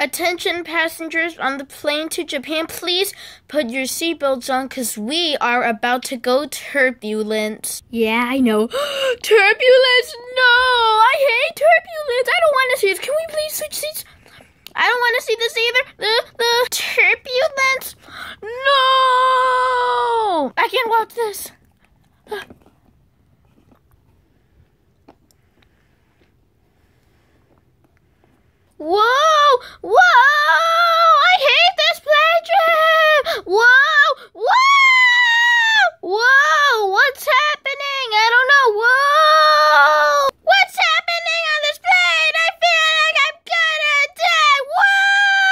Attention passengers on the plane to Japan, please put your seatbelts on because we are about to go turbulence. Yeah, I know. turbulence? No! I hate turbulence! I don't want to see this. Can we please switch seats? I don't want to see this either. The, the turbulence? No! I can't watch this. Whoa! I hate this playground! Whoa! Whoa! Whoa! What's happening? I don't know. Whoa! What's happening on this plane? I feel like I'm gonna die. Whoa!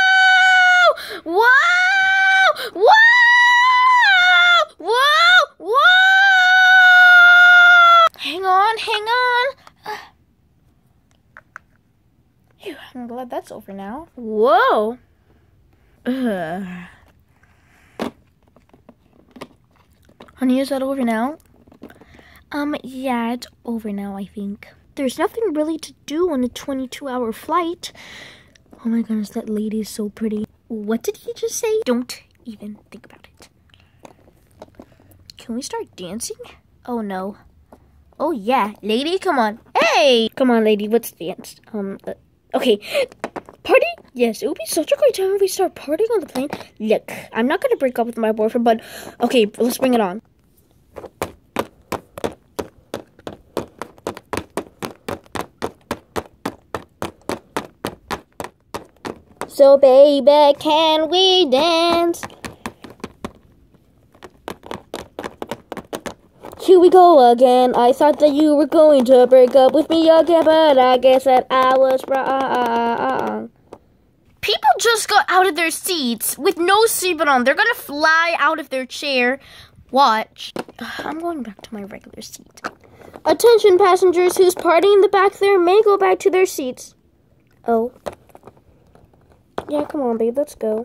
Whoa! Whoa! Whoa! Whoa! Hang on, hang on. Phew, I'm glad that's over now. Whoa. Ugh. Honey, is that over now? Um, yeah, it's over now, I think. There's nothing really to do on a 22 hour flight. Oh my goodness, that lady is so pretty. What did he just say? Don't even think about it. Can we start dancing? Oh no. Oh yeah, lady, come on. Hey! Come on, lady, let's dance. Um, uh, Okay, party? Yes, it would be such a great time if we start partying on the plane. Look, I'm not gonna break up with my boyfriend, but okay, let's bring it on. So, baby, can we dance? Here we go again. I thought that you were going to break up with me again, but I guess that I was wrong. People just got out of their seats with no seatbelt on. They're gonna fly out of their chair. Watch. I'm going back to my regular seat. Attention, passengers who's partying in the back there may go back to their seats. Oh. Yeah, come on, babe, let's go.